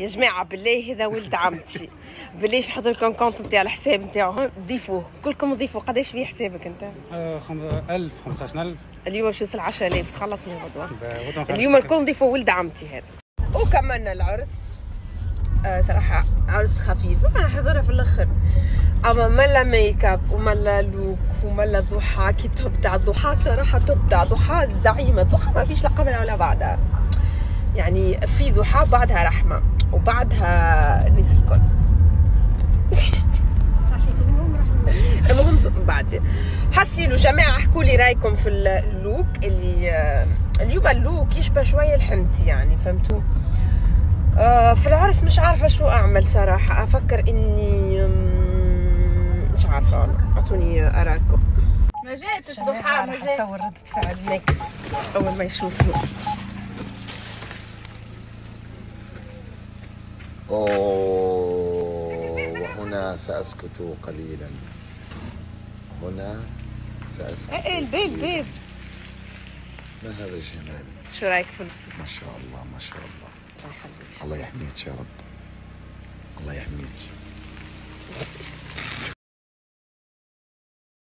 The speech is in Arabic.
يا جماعة بالله هذا ولد عمتي. بليش نحط لكم compte نتاع الحساب نتاعو ضيفوه كلكم ضيفوا قداش فيه حسابك أنت؟ 1000 15000 اليوم باش يوصل 10000 تخلصني غدوة. اليوم. الكل نضيفوا ولد عمتي هذا. وكملنا العرس آه صراحة عرس خفيف. أنا حضرها في الآخر. أما ملا make up وملا look وملا ضحى كي تبدع ضحى صراحة تبدع ضحى الزعيمة. ضحى ما فيش لا قبلها ولا بعدها. يعني في ضحى بعدها رحمة وبعدها نيس الكل المهم بعد. حسيلوا جماعة احكوا لي رأيكم في ال look اللي آه، اليوم ال look يشبه شوية الحنتي يعني فهمتوا؟ آه، في العرس مش عارفة شو أعمل صراحة. أفكر إني مم، مش عارفة والله. أعطوني آراءكم ما جاتش ضحى ما جاتش. ردة فعل. أول ما يشوفوا أوه وهنا سأسكت قليلا. هنا سأسكت إيه البيب بيب ما هذا الجمال؟ شو رأيك في الفطور؟ ما شاء الله ما شاء الله. الله يخليك. الله يحميك يا رب. الله يحميك.